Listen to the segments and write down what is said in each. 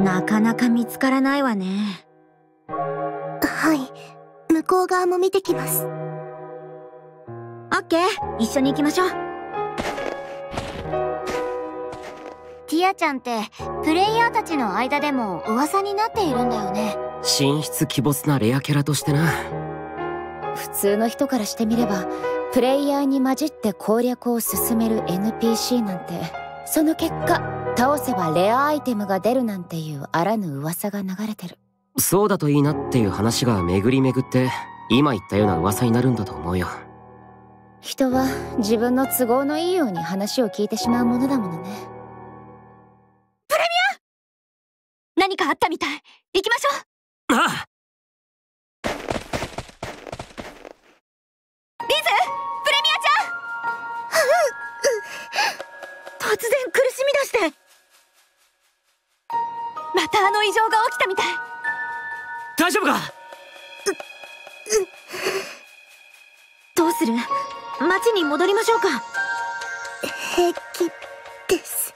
なかなか見つからないわね。はい。向こう側も見てきます。オッケー一緒に行きましょう。ティアちゃんって、プレイヤーたちの間でも噂になっているんだよね。神出鬼没なレアキャラとしてな。普通の人からしてみれば、プレイヤーに混じって攻略を進める NPC なんて、その結果、倒せばレアアイテムが出るなんていうあらぬ噂が流れてる。そうだといいなっていう話が巡り巡って、今言ったような噂になるんだと思うよ。人は自分の都合のいいように話を聞いてしまうものだものね。プレミア？何かあったみたい。行きましょうああ突然苦しみだしてまたあの異常が起きたみたい。大丈夫か？どうする？町に戻りましょうか平気です。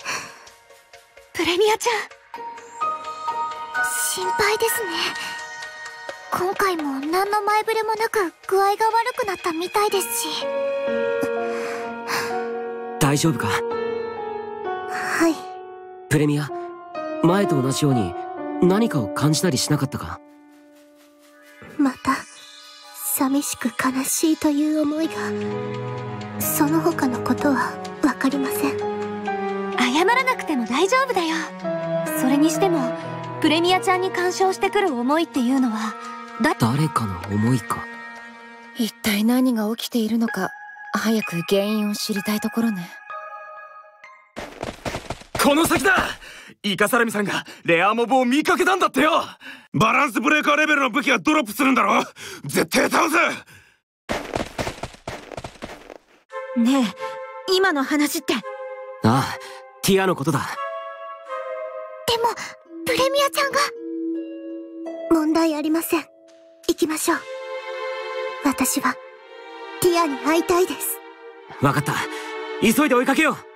プレミアちゃん。心配ですね。今回も何の前触れもなく具合が悪くなったみたいですし。大丈夫か？はい。プレミア前と同じように何かを感じたりしなかったか？また、寂しく悲しいという思いが、その他のことはわかりません。謝らなくても大丈夫だよ。それにしても、プレミアちゃんに干渉してくる思いっていうのは、だ、誰かの思いか？一体何が起きているのか、早く原因を知りたいところね。この先だイカサラミさんがレアモブを見かけたんだってよバランスブレーカーレベルの武器がドロップするんだろ？絶対倒すねえ今の話ってああティアのことだでも、プレミアちゃんが。問題ありません。行きましょう。私は、ティアに会いたいです。分かった急いで追いかけよう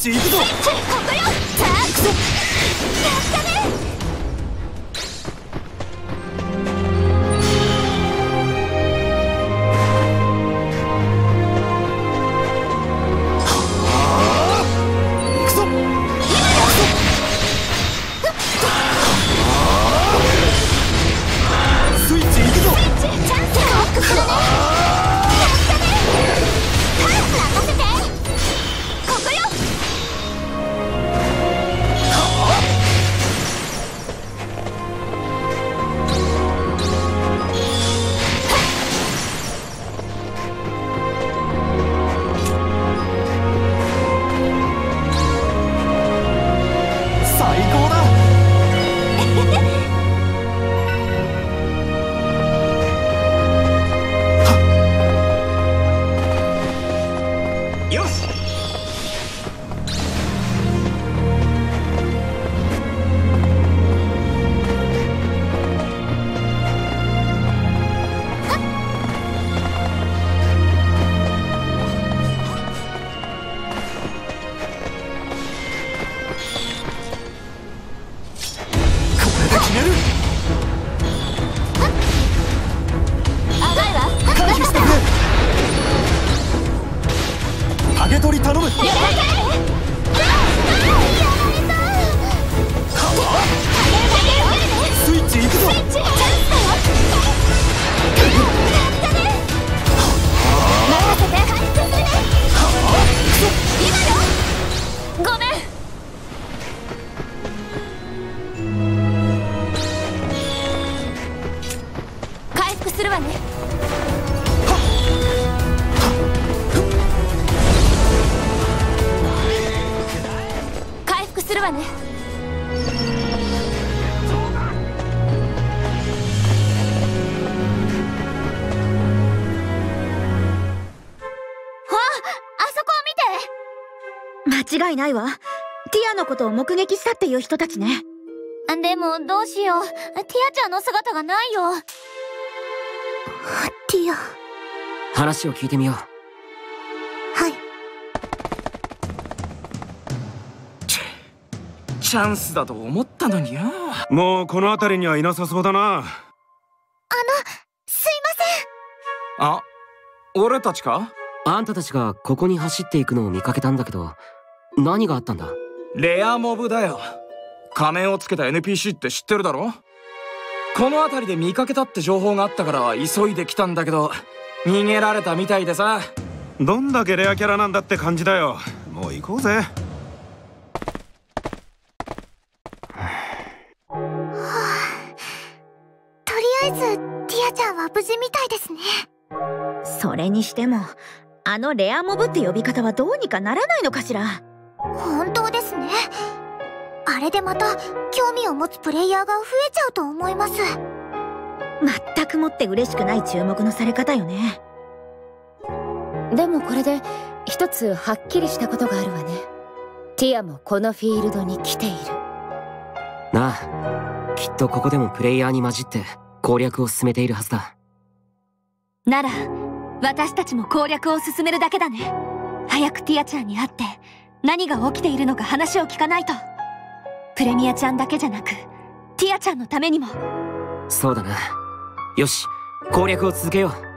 チ行くぞ。回復するわねああそこを見て。間違いないわ。ティアのことを目撃したっていう人たちね。でもどうしよう。ティアちゃんの姿がないよ。ティア。話を聞いてみようチャンスだと思ったのによ。もうこの辺りにはいなさそうだな。すいません。あ俺たちか？あんたたちがここに走っていくのを見かけたんだけど何があったんだ？レアモブだよ。仮面をつけた NPC って知ってるだろ？この辺りで見かけたって情報があったから急いで来たんだけど逃げられたみたいでさ。どんだけレアキャラなんだって感じだよ。もう行こうぜ無事みたいですね。それにしてもあのレアモブって呼び方はどうにかならないのかしら？本当ですね。あれでまた興味を持つプレイヤーが増えちゃうと思います。全くもって嬉しくない注目のされ方よね。でもこれで一つはっきりしたことがあるわね。ティアもこのフィールドに来ている。なあきっとここでもプレイヤーに混じって攻略を進めているはずだなら私たちも攻略を進めるだけだね。早くティアちゃんに会って何が起きているのか話を聞かないと。プレミアちゃんだけじゃなくティアちゃんのためにも。そうだな。よし攻略を続けよう。